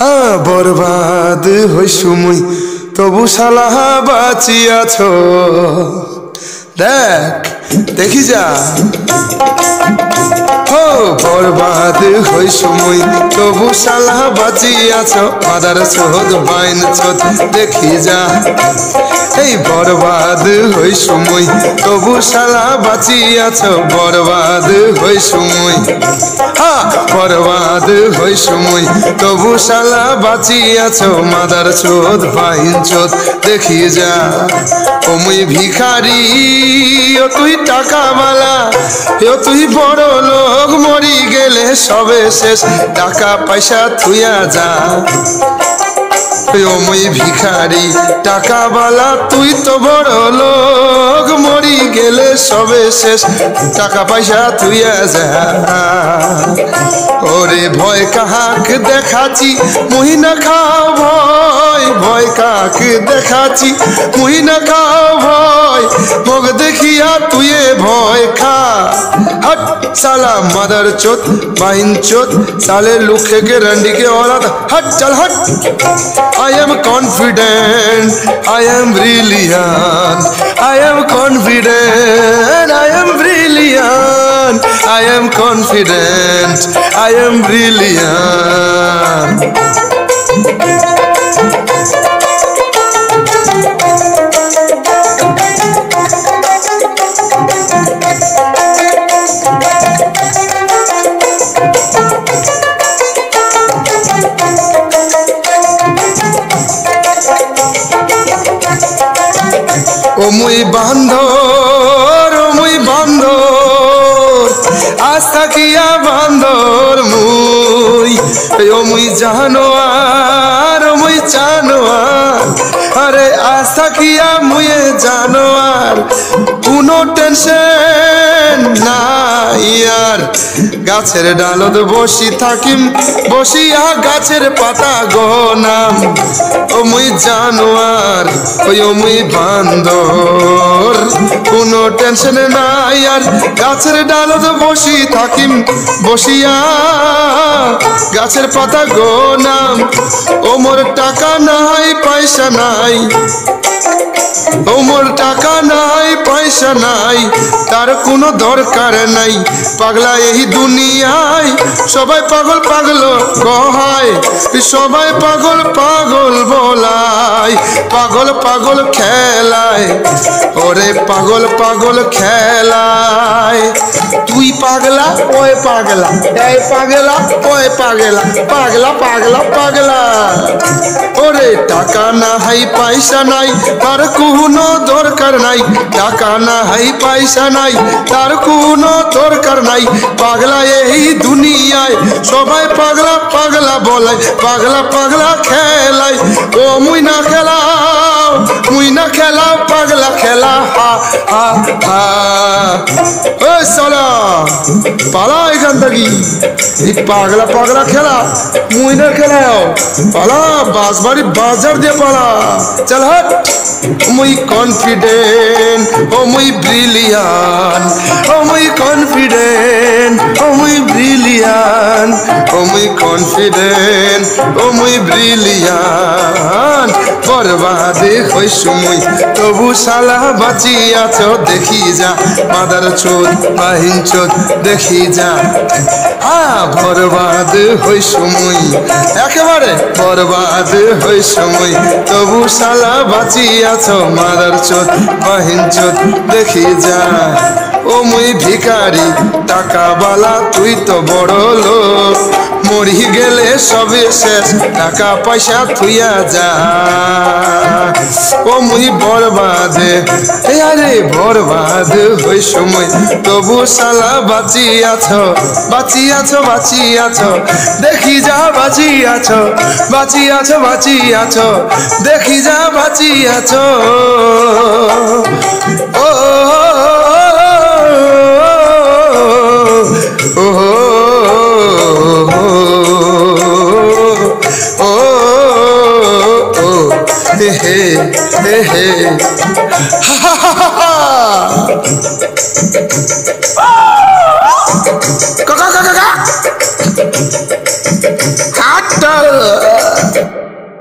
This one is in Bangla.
হ্যাঁ বরবাদ হই সময় তবু সালাহা বাঁচিয়াছ। দেখ দেখি যা। ও বরবাদ হই সময়। তবু সালাহ বাঁচিয়াছ, মাদার চোদ বাইন চোদ, দেখি যা। এই বরবাদ হই সময়, তবু সালা বাঁচিয়াছ, বরবাদ হই সময়। হ্যাঁ বরবাদ হই সময়, তবু সালা বাঁচিয়াছ, মাদার চোদ বাইন চোদ, দেখি যা। ওমুই ভিখারি, ও তুই টাকাওয়ালা, ও তুই বড় লোক মরি গেলে সবে শেষ, টাকা পয়সা থুয়া যা। ওমই ভিখারি, টাকাওয়ালা, তুই তো বড় লোক, মরি গেলে সবে শেষ, টাকা পয়সা থুয়া যা। ওরে ভয় কাহাক দেখাচ্ছি মুহি না খাও ভয় ভয় কাক দেখাচ্ছি মুহি না খাও ভয় মুখ দেখিয়া তুইয়ে ভয় খা हट, साला मदर चोत बाइन चोत, साले लुखे के रंडी के औलाद, हट, चल हट। I am confident I am brilliant I am confident I am brilliant I am confident I am brilliant মুই বান্ধ মুই বান্ধ আজ থাকিয়া বান্ধর মুই। ও মুই জানোয়ার মুই জানোয়ার আরে আজ থাকিয়া মুয়ে জানোয়ার। কোনো টেনশন নাই আর গাছের ডালত বসি থাকিম, বসিয়া গাছের পাতা গনাম ও মুই জানোয়ার, ওই ও মুই বান্দর। কোনো টেনশন নাই আর গাছের ডালত বসি থাকিম, বসিয়া গাছের পাতা গনাম ও মোর টাকা নাই, পয়সা নাই। ওমর টাকা নাই পয়সা নাই, তার কোনো দরকার নাই। পাগলা এই দুনিয়ায়, সবাই পাগল পাগল কহায় সবাই পাগল পাগল বলায়, পাগল পাগল খেলায়। ওরে পাগল পাগল খেলায়। তুই পাগলা, ওই পাগলা। এই পাগলা, ওই পাগলা। পাগলা পাগলা পাগলা। ওরে টাকা না হাই পয়সা নাই, তার কোনো দরকার নাই। টাকা না হাই পয়সা নাই, তার কোনো দরকার নাই। পাগলা এই দুনিয়ায়, সবাই পাগলা পাগলা বলে, পাগলা পাগলা খেলায়। ও মুই না খেলাও মুই না খেলাও পাগলা খেলা, হা হা হা। ও সালা, পালা এখান থেকে। এই পাগলা পাগলা খেলা, মুই না খেলাও পালা, বাঁশবাড়ি বাজার দিয়ে পালা। চল হাট। মুই কনফিডেন্ট ও মুই ব্রিলিয়ান ও মুই কনফিডেন্ট ও মুই ব্রিলিয়ান ও মুই কনফিডেন্ট ও মুই ব্রিলিয়ান বরবাদে হই সময় তবু শালা বাঁচি আছো দেখি যা, মাদার চোদ, বাহিন চোদ, দেখি যা। হ্যাঁ বরবাদ হই সময় একেবারে বরবাদ হই সময় তবু শালা বাঁচি আছো মাদার চোদ, বাহিন চোদ, দেখি যা। ও মুই ভিখারি, টাকা বালা, তুই তো বড় লোক। মরি গেলে সবে শেষ, টাকা পয়সা থুইয়া যা। ও মুই বরবাদে আরে বরবাদ হই সময়। তবু শালা বাঁচি আছো বাঁচি আছো বাঁচি আছো দেখি যা বাঁচি আছো বাঁচি আছো বাঁচি আছো দেখি যা বাঁচি আছো ও ও হে হে হে হা হা হা হা কাকা কাকা কাকা